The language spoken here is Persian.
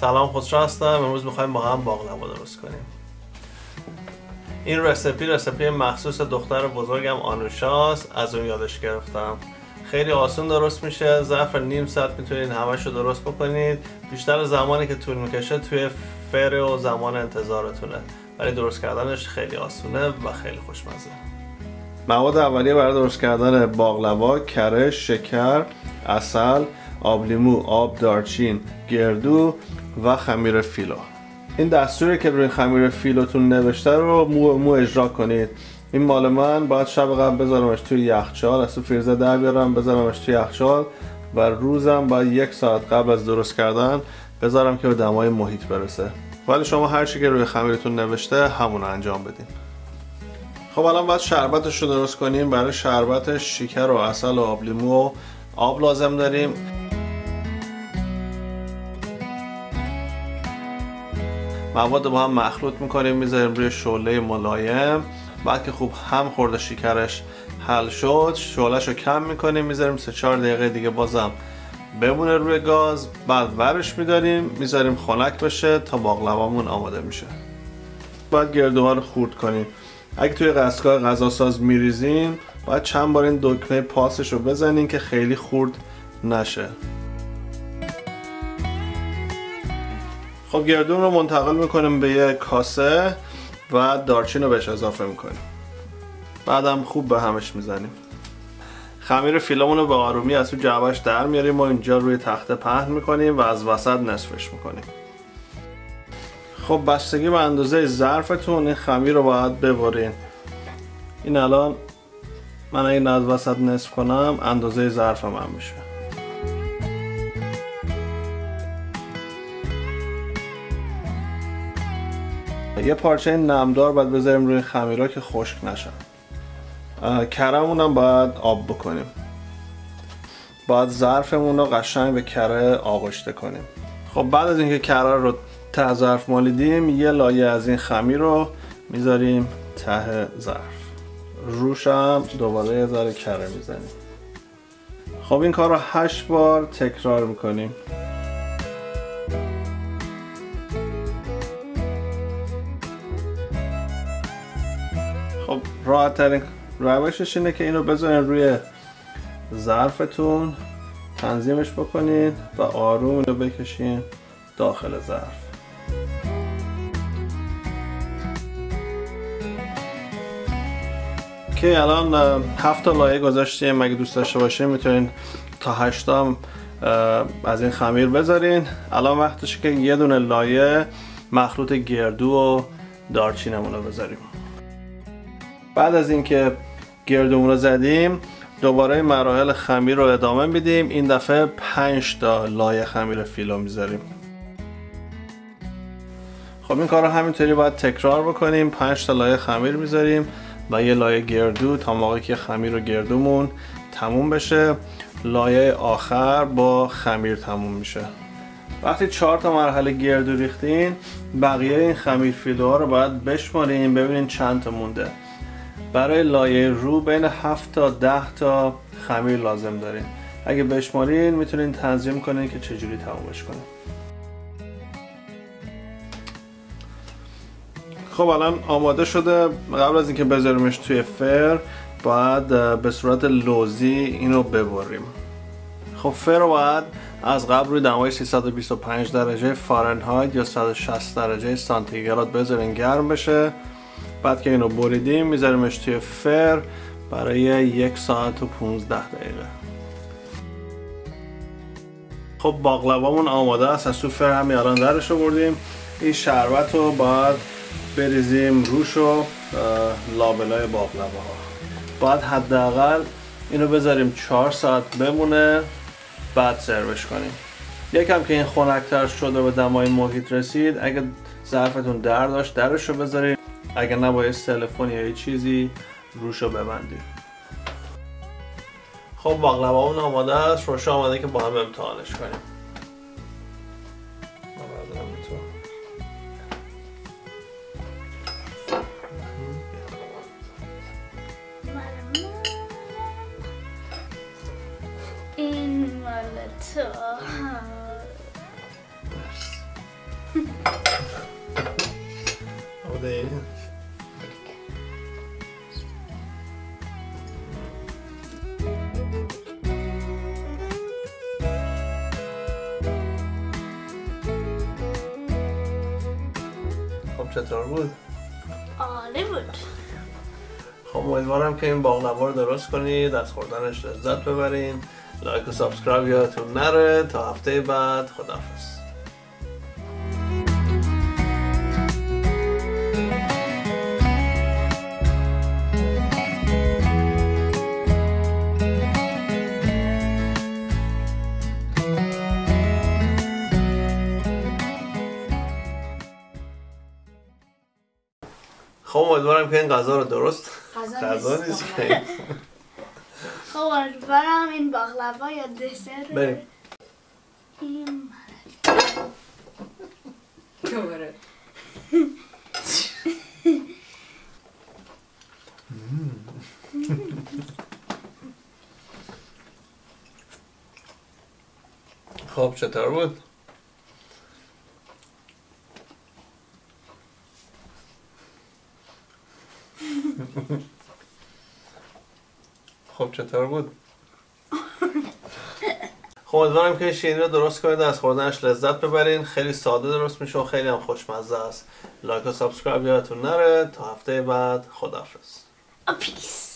سلام خسرو هستم. امروز می‌خوایم با هم باقلوا درست کنیم. این رسیپی رسیپی مخصوص دختر بزرگم آنوشاست از اون یادش گرفتم. خیلی آسون درست میشه. ظرف نیم ساعت می‌تونید همش رو درست بکنید. بیشتر زمانی که طول می‌کشه توی فر و زمان انتظارتونه. ولی درست کردنش خیلی آسونه و خیلی خوشمزه. مواد اولیه برای درست کردن باقلوا کره شکر اصل آب لیمو آب دارچین گردو و خمیر فیلو. این دستوری که روی خمیر فیلوتون نوشته رو مو, مو اجرا کنید. این مال من باید شب قبل بذارمش توی یخچال از تو فریزر در بیارم بذارمش توی یخچال و روزم باید یک ساعت قبل از درست کردن بذارم که به دمای محیط برسه. ولی شما هر چی که روی خمیرتون نوشته همون انجام بدین. خب الان باید شربتش رو درست کنیم. برای شربتش شکر و اصل و آب لیمو آب لازم داریم. مواد با هم مخلوط می‌کنیم می‌ذاریم روی شعله ملایم. بعد که خوب هم خورده شکرش حل شد شعلهش رو کم می‌کنیم می‌ذاریم 3 4 دقیقه دیگه بازم بمونه روی گاز. بعد ورش میداریم می‌ذاریم خنک بشه تا باقلوامون آماده میشه. باید گردوها رو خورد کنیم. اگه توی قصدگاه غذا ساز میریزین باید چند بار این دکمه پاسش رو بزنین که خیلی خورد نشه. خب گردون رو منتقل می‌کنیم به یه کاسه و دارچین رو بهش اضافه می‌کنیم. بعدم خوب به همش می‌زنیم. خمیر فیلمون رو به آرومی از تو جعبش در میاریم و اینجا روی تخته پهن می‌کنیم و از وسط نصفش می‌کنیم. خب بستگی به اندازه ظرفتون این خمیر رو باید ببرین. این الان من اگه از وسط نصف کنم اندازه ظرف من میشه. یه پارچه نمدار باید بذاریم روی خمیرها که خشک نشن. کرمون هم باید آب بکنیم. باید ظرفمون رو قشنگ به کره آغشته کنیم. خب بعد از اینکه کره رو ته ظرف مالیدیم یه لایه از این خمیر رو می‌ذاریم ته ظرف. روش هم دوباره یه ذره کره می‌زنیم. خب این کار رو هشت بار تکرار می‌کنیم. راحت ترین روشش اینه که اینو بذارین روی ظرفتون تنظیمش بکنید و آروم رو بکشین داخل ظرف. که الان هفت تا لایه گذاشتیم. مگه دوست داشته باشین می‌تونین تا هشتا از این خمیر بذارین. الان وقتشه که یه دونه لایه مخلوط گردو و دارچینمون رو بذاریم. بعد از اینکه گردومون رو زدیم دوباره مراحل خمیر رو ادامه میدیم. این دفعه 5 تا لایه خمیر فیلو می‌ذاریم. خب این کار رو همینطوری باید تکرار بکنیم. 5 تا لایه خمیر می‌ذاریم و یه لایه گردو تا موقعی که خمیر و گردومون تموم بشه لایه آخر با خمیر تموم میشه. وقتی چهار تا مرحله گردو ریختین بقیه این خمیر فیلوها رو باید بشمارین ببینین چند تا مونده. برای لایه رو بین 7 تا 10 تا خمیر لازم دارین. اگه بشمارین می‌تونین تنظیم کنین که چجوری تمومش کنین خب الان آماده شده. قبل از اینکه بذاریمش توی فر باید به صورت لوزی اینو ببریم. خب فر رو باید از قبل روی دمای 325 درجه فارنهایت یا 160 درجه سانتیگراد بذارین گرم بشه. بعد که اینو بریدیم میذاریمش توی فر برای یک ساعت و 15 دقیقه. خب باقلوامون آماده است. از تو فر همین الان درش بردیم این شربت رو باید بریزیم روش و لابلای باقلوا. ها باید حداقل اینو بذاریم 4 ساعت بمونه بعد سروش کنیم. یکم که این خنکتر شده به دمای محیط رسید اگه ظرفتون در داشت درش رو بذارید اگه نباید تلفن یا چیزی روش رو ببندید خب باقلوامون آماده است. روش آماده که با هم امتحانش کنیم. این چطور بود؟ عالی بود. خب امیدوارم که این باقلوا رو درست کنید از خوردنش لذت ببرین. like و subscribe یادتون نره. تا هفته بعد خداحافظ. خب امیدوارم که این غذا رو درست غذا نیست. خب امیدوارم این باقلوا یا دسر بریم. این دوباره خب چطور بود؟ خب چطور بود؟ خب امیدوارم که شیرینی رو درست کنید از خوردنش لذت ببرین. خیلی ساده درست میشه و خیلی هم خوشمزه است. like و subscribe یادتون نره. تا هفته بعد خداحافظ. peace